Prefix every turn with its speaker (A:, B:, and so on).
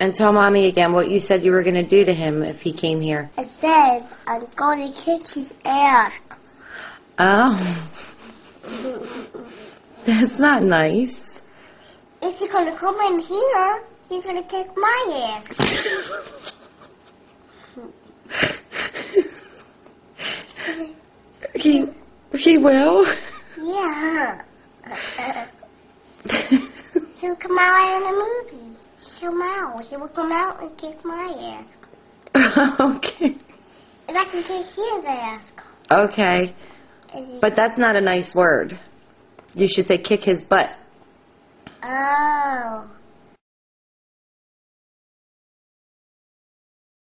A: And tell mommy again what you said you were going to do to him if he came here.
B: I said I'm going to kick his ass.
A: Oh. That's not nice.
B: If he's gonna come in here, he's gonna kick my ass.
A: he he will.
B: Yeah. He'll come out in the movie. Come out. He will come out and kick my ass.
A: okay.
B: And I can kick his ass.
A: Okay. But that's not a nice word. You should say kick his butt.
B: Oh.